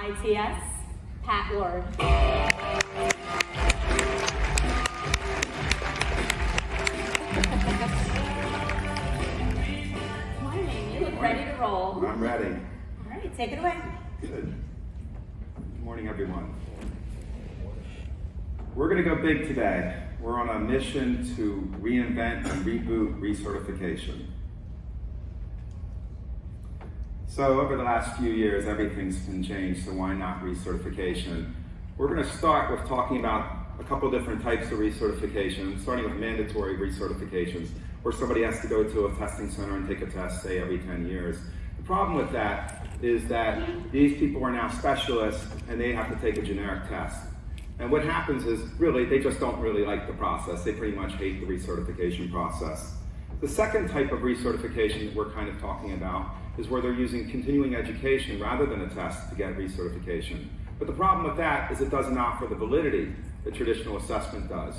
ITS, Pat Ward. Morning, you look ready to roll. I'm ready. All right, take it away. Good. Good morning, everyone. We're going to go big today. We're on a mission to reinvent and reboot recertification. So over the last few years, everything's been changed, so why not recertification? We're going to start with talking about a couple different types of recertification, starting with mandatory recertifications, where somebody has to go to a testing center and take a test, say, every 10 years. The problem with that is that these people are now specialists and they have to take a generic test. And what happens is, really, they just don't really like the process. They pretty much hate the recertification process. The second type of recertification that we're kind of talking about is where they're using continuing education rather than a test to get recertification. But the problem with that is it doesn't offer the validity that traditional assessment does.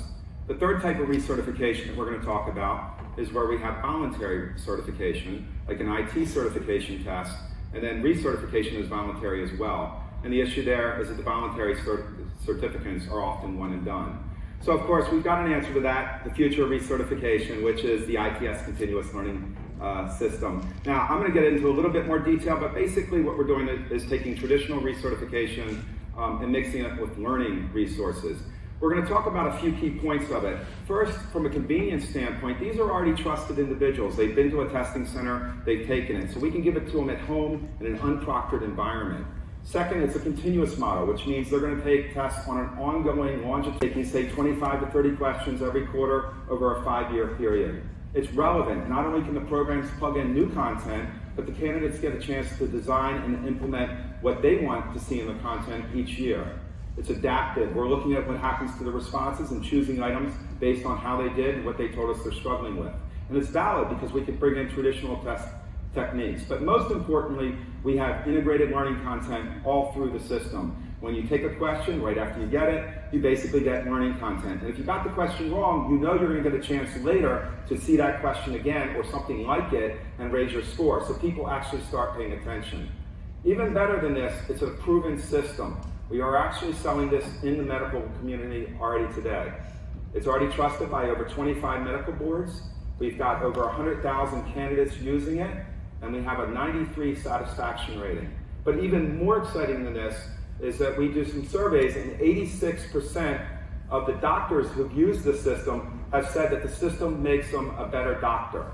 The third type of recertification that we're going to talk about is where we have voluntary certification, like an IT certification test, and then recertification is voluntary as well. And the issue there is that the voluntary cert certificates are often one and done. So of course, we've got an answer to that, the future of recertification, which is the ITS continuous learning uh, system. Now, I'm going to get into a little bit more detail, but basically what we're doing is, taking traditional recertification um, and mixing it with learning resources. We're going to talk about a few key points of it. First, from a convenience standpoint, these are already trusted individuals. They've been to a testing center, they've taken it. So we can give it to them at home in an unproctored environment. Second, it's a continuous model, which means they're going to take tests on an ongoing, longitudinal. They can say 25 to 30 questions every quarter over a five-year period. It's relevant. Not only can the programs plug in new content, but the candidates get a chance to design and implement what they want to see in the content each year. It's adaptive. We're looking at what happens to the responses and choosing items based on how they did and what they told us they're struggling with. And it's valid because we can bring in traditional test techniques. But most importantly, we have integrated learning content all through the system. When you take a question, right after you get it, you basically get learning content. And if you got the question wrong, you know you're going to get a chance later to see that question again or something like it and raise your score. So people actually start paying attention. Even better than this, it's a proven system. We are actually selling this in the medical community already today. It's already trusted by over 25 medical boards. We've got over 100,000 candidates using it, and we have a 93 satisfaction rating. But even more exciting than this is that we do some surveys and 86% of the doctors who've used the system have said that the system makes them a better doctor.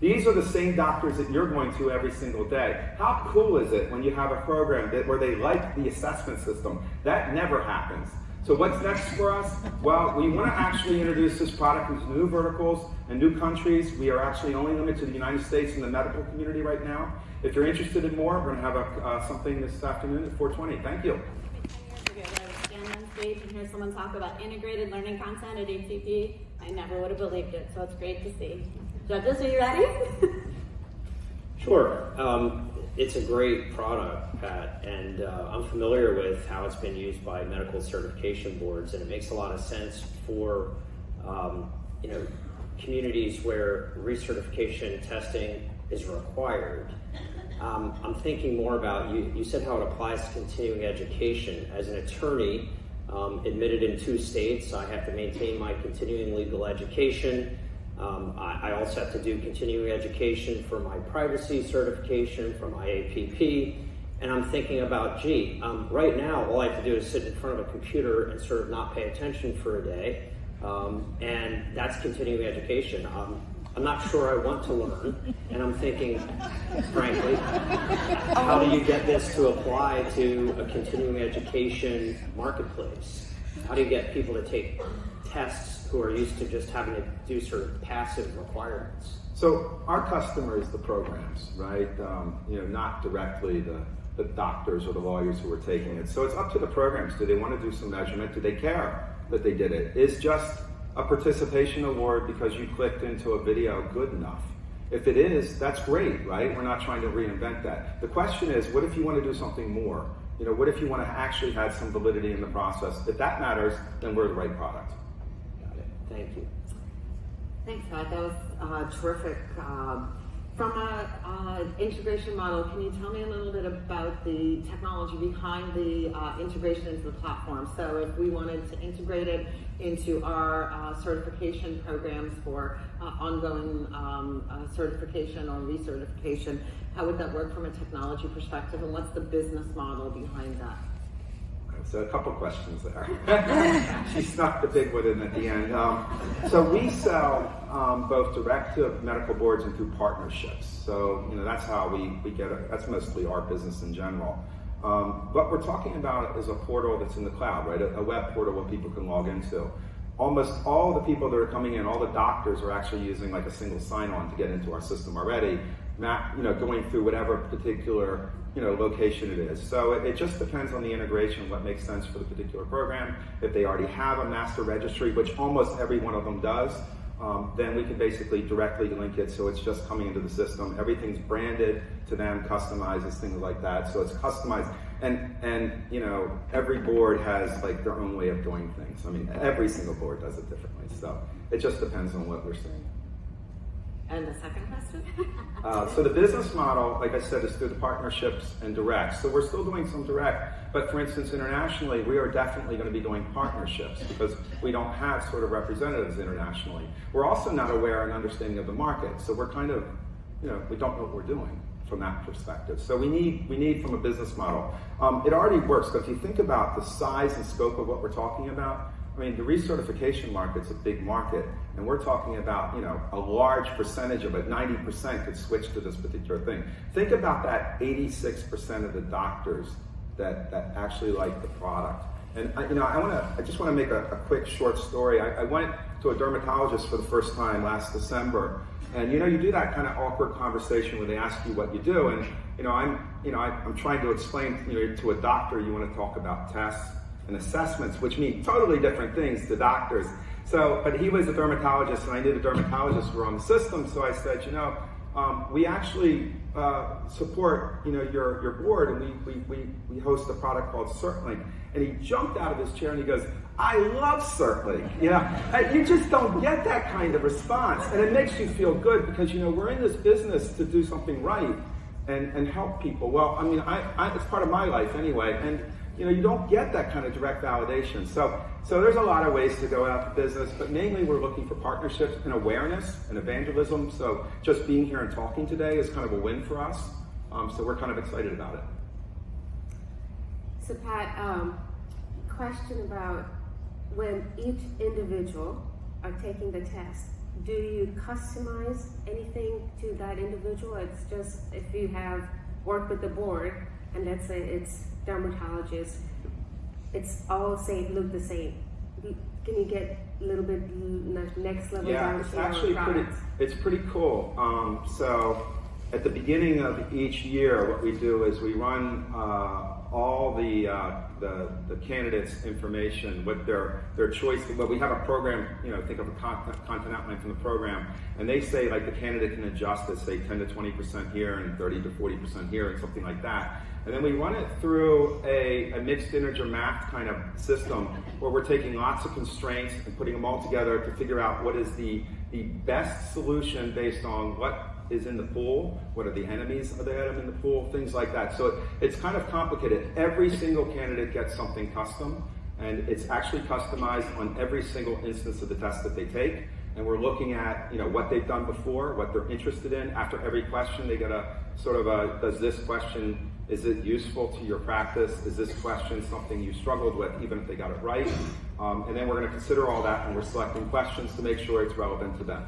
These are the same doctors that you're going to every single day. How cool is it when you have a program that, where they like the assessment system? That never happens. So what's next for us? Well, we want to actually introduce this product into new verticals and new countries. We are actually only limited to the United States and the medical community right now. If you're interested in more, we're going to have a, uh, something this afternoon at 420. Thank you. Stage and hear someone talk about integrated learning content at HCP. I never would have believed it, so it's great to see. Judges, are you ready? sure. Um, it's a great product, Pat, and uh, I'm familiar with how it's been used by medical certification boards, and it makes a lot of sense for um, you know communities where recertification testing is required. Um, I'm thinking more about you. You said how it applies to continuing education. As an attorney, um, admitted in two states, I have to maintain my continuing legal education. Um, I, I, also have to do continuing education for my privacy certification, for my APP, and I'm thinking about, gee, um, right now all I have to do is sit in front of a computer and sort of not pay attention for a day, um, and that's continuing education. I'm not sure I want to learn, and I'm thinking, frankly, how do you get this to apply to a continuing education marketplace? How do you get people to take tests who are used to just having to do sort of passive requirements. So our customers, the programs, right? Um, you know, not directly the, the doctors or the lawyers who are taking it. So it's up to the programs. Do they want to do some measurement? Do they care that they did it? Is just a participation award because you clicked into a video good enough? If it is, that's great, right? We're not trying to reinvent that. The question is, what if you want to do something more? You know, what if you want to actually have some validity in the process? If that matters, then we're the right product. Got it. Thank you. Thanks, Pat. That was uh, terrific. Um, From a uh, integration model, can you tell me a little bit about the technology behind the uh, integration into the platform? So if we wanted to integrate it into our uh, certification programs for uh, ongoing um, uh, certification or recertification, how would that work from a technology perspective, and what's the business model behind that? So a couple questions there. she snuck the big one in at the end. Um, so we sell um, both direct to medical boards and through partnerships. So you know that's how we, we get it. That's mostly our business in general. Um, what we're talking about is a portal that's in the cloud, right? A, a web portal where people can log into. Almost all the people that are coming in, all the doctors are actually using like a single sign-on to get into our system already. Map, you know, going through whatever particular you know, location it is. So it, it, just depends on the integration, what makes sense for the particular program. If they already have a master registry, which almost every one of them does, um, then we can basically directly link it so it's just coming into the system. Everything's branded to them, customizes, things like that. So it's customized. And, and you know, every board has like their own way of doing things. I mean, every single board does it differently. So it just depends on what we're seeing. And the second question? uh, so the business model, like I said, is through the partnerships and direct. So we're still doing some direct, but for instance, internationally, we are definitely going to be doing partnerships because we don't have sort of representatives internationally. We're also not aware and understanding of the market, so we're kind of, you know, we don't know what we're doing from that perspective. So we need we need from a business model. Um, it already works, but if you think about the size and scope of what we're talking about, I mean, the recertification market's a big market, and we're talking about, you know, a large percentage of it, 90% could switch to this particular thing. Think about that 86% of the doctors that, that actually like the product. And, I, you know, I want to, I just want to make a, a, quick short story. I, I went to a dermatologist for the first time last December, and you know, you do that kind of awkward conversation where they ask you what you do, and you know, I'm, you know, I, am trying to explain you know, to a doctor, you want to talk about tests and assessments, which mean totally different things to doctors. So, but he was a dermatologist, and I knew the dermatologists were on the system. So I said, you know, um, we actually uh, support, you know, your, your board, and we, we, we, we host a product called CertLink. And he jumped out of his chair and he goes, I love CertLink. You know, you just don't get that kind of response, and it makes you feel good because you know we're in this business to do something right and, and help people. Well, I mean, I, I, it's part of my life anyway, and you know, you don't get that kind of direct validation. So, so there's a lot of ways to go out the business, but mainly we're looking for partnerships and awareness and evangelism. So just being here and talking today is kind of a win for us. Um, so we're kind of excited about it. So Pat, um, question about when each individual are taking the test, do you customize anything to that individual? It's just if you have worked with the board and let's say it's dermatologist, it's all same, look the same. Can you get a little bit next level yeah, it's actually pretty. It's pretty cool. Um, so at the beginning of each year, what we do is we run uh, all the, uh, the, the candidates' information, what their their choice. Well, we have a program. You know, think of a content, content outline from the program, and they say like the candidate can adjust it, say 10 to 20 percent here and 30 to 40 percent here, and something like that. And then we run it through a, a, mixed integer math kind of system where we're taking lots of constraints and putting them all together to figure out what is the, the best solution based on what is in the pool, what are the enemies of the item in the pool, things like that. So it, it's kind of complicated. Every single candidate gets something custom, and it's actually customized on every single instance of the test that they take. And we're looking at you know what they've done before, what they're interested in. After every question, they get a sort of a does this question is it useful to your practice? Is this question something you struggled with, even if they got it right? Um, and then we're going to consider all that, and we're selecting questions to make sure it's relevant to them.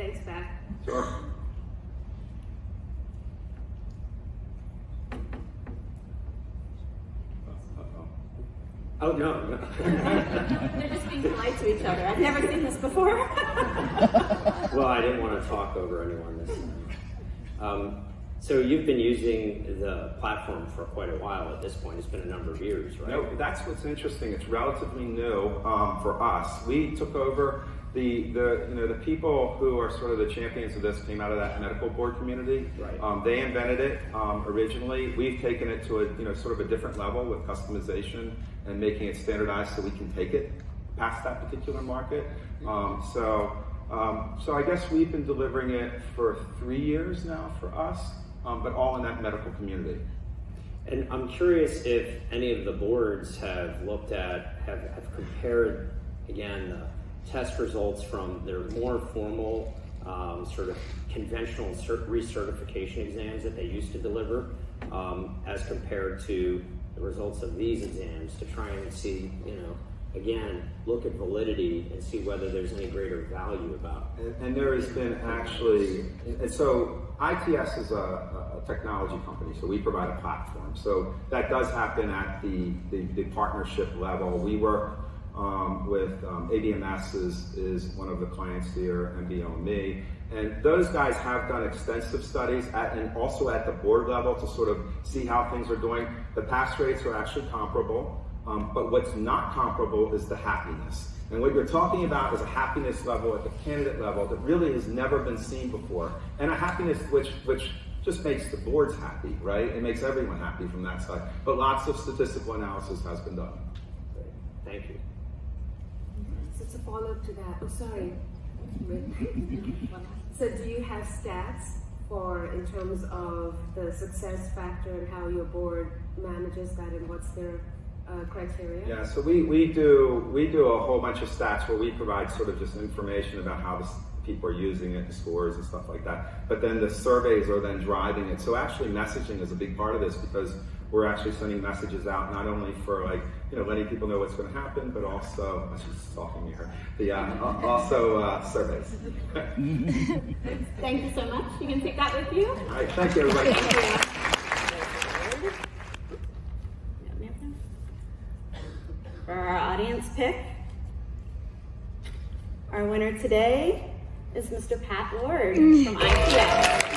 Thanks, Beth. Sure. Oh, no, no. They're just being polite to each other. I've never seen this before. well, I didn't want to talk over anyone this time. Um, so you've been using the platform for quite a while at this point. It's been a number of years, right? No, that's what's interesting. It's relatively new um, for us. We took over the, the you know the people who are sort of the champions of this came out of that medical board community. Right. Um, they invented it um, originally. We've taken it to a you know sort of a different level with customization and making it standardized so we can take it past that particular market. Um, so Um, so I guess we've been delivering it for three years now for us, um, but all in that medical community. And I'm curious if any of the boards have looked at, have, have compared, again, the test results from their more formal, um, sort of conventional cert- recertification exams that they used to deliver, um, as compared to the results of these exams to try and see, you know, again, look at validity and see whether there's any greater value about. And, and there has been actually, and so ITS is a, a, technology company, so we provide a platform. So that does happen at the, the, the partnership level. We work um, with um, ABMS is, is one of the clients here, MBO and me. And those guys have done extensive studies at, and also at the board level to sort of see how things are doing. The pass rates are actually comparable. Um, but what's not comparable is the happiness. And what you're talking about is a happiness level at the candidate level that really has never been seen before. And a happiness which, which just makes the boards happy, right? It makes everyone happy from that side. But lots of statistical analysis has been done. Thank you. So it's a follow-up to that. Oh, sorry. so do you have stats for in terms of the success factor and how your board manages that and what's their uh, criteria? Yeah, so we, we do we do a whole bunch of stats where we provide sort of just information about how the people are using it, the scores and stuff like that. But then the surveys are then driving it. So actually messaging is a big part of this because we're actually sending messages out not only for like you know letting people know what's going to happen, but also I was just talking to her. The uh, also uh, surveys. Thank you so much. You can take that with you. All right, thank you everybody. For our audience pick, our winner today is Mr. Pat Ward from ITS.